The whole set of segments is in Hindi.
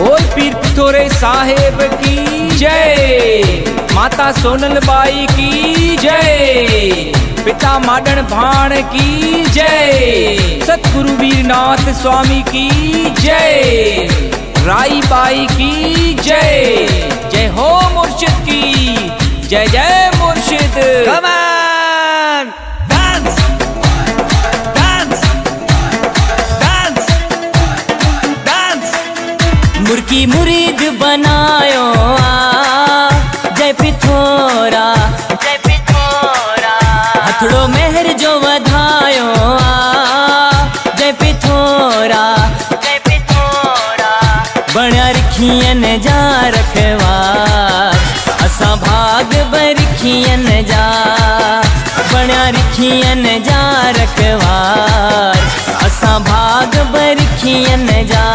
बोल पीर पिथोरे साहेब की जय। माता सोनल बाई की जय। पिता माडन भाण की जय। सतगुरु वीरनाथ स्वामी की जय। राई बाई की जय। जय हो मुर्शिद की। जय जय। मुर्की मुरीद बनायो जय पिथोरा जय पिथोरा। हथड़ो मेहर जो वधायो जय पिथोरा जय पिथोरा। बणिया रखियन जा रखवा असां भाग बरखियन जा। बणिया रखियन जा रखवा असां भाग बरखियन जा।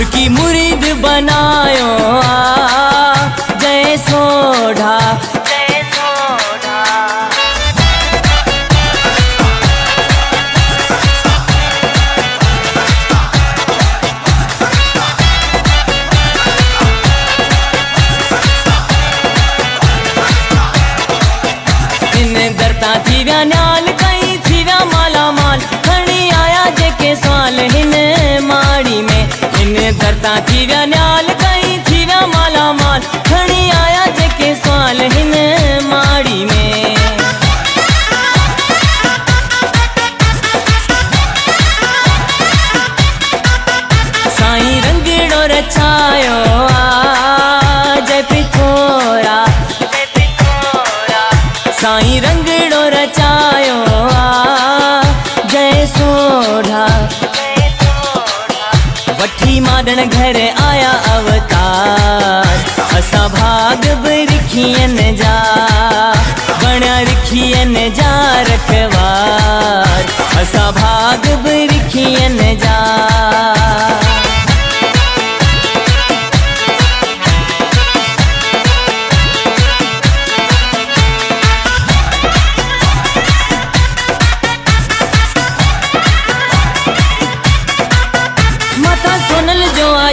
मुर्की मुरीद बनायो जय सोढ़ा दरता थी न्याल कई थी माला माल आया जेके हिन माड़ी में रचायो रंगड़ो रचायो माडन घर आया अवतार। असा भाग बिखियन जा बणिया रिखियन जा रखवार। असा भाग बरखियन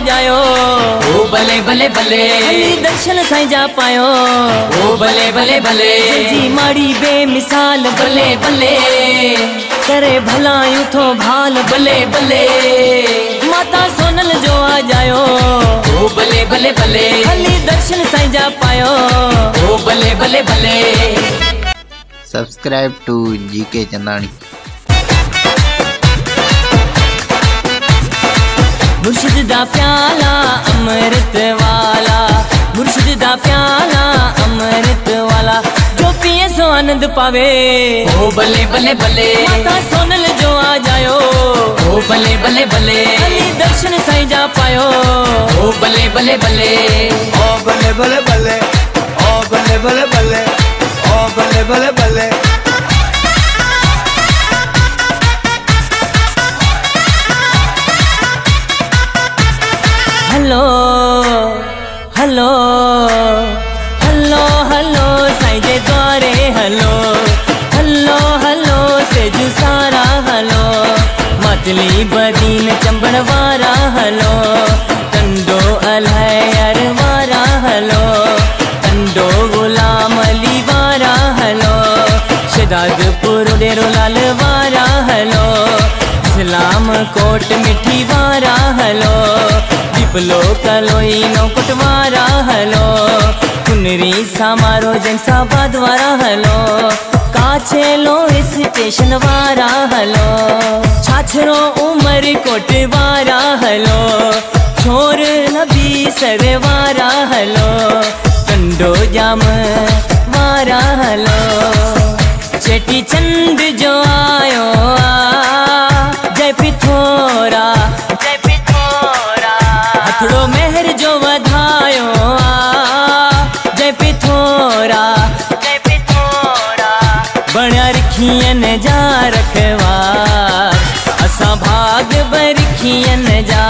जायो। ओ भले भले भले। हली दर्शन साईं जा पायो। ओ भले भले भले। जी माड़ी बेमिसाल भले भले करे भलायूं थो भाल भले भले। माता सोनल जो आ जायो। ओ भले भले भले। हली दर्शन साईं जा पायो। ओ भले भले भले। Subscribe to GK Chandani. मुर्शिद दा प्याला अमृत वाला। मुर्शिद दा प्याला अमृत वाला। जो पिए सो आनंद पावे। ओ भले भले भले माता सोनल जो आ जायो। ओ भले भले भले हली दर्शन साईं जा पायो। ओ भले भले भले Oh, bale, bale, bale. Oh, bale, bale, bale. Oh, bale, bale, bale. Hello hello hello hello Sai जे द्वारे हलो हलो हलो सेजू सारा हलो मतली बदीन चंबड़ वारा हलो कंडो अलहर वारा हलो कंडो गुलाम अली वारा हलो शिदादपुर डेरो लाल वारा हलो इस्लाम कोट मिठी वारा हलो दीपलो कलोई नो कुटवारा हलो। कुनरी सामारो जनसाबाद वारा, हलो। काछेलो स्टेशन वारा, हलो। छाछरो उमर कोट वारा, हलो। छोर नबी सर वारा, हलो। कंडो जाम वारा, हलो। चेटी चंद जो आयो जय बणिया रखियन जा रखवा असा भाग बरखियन जा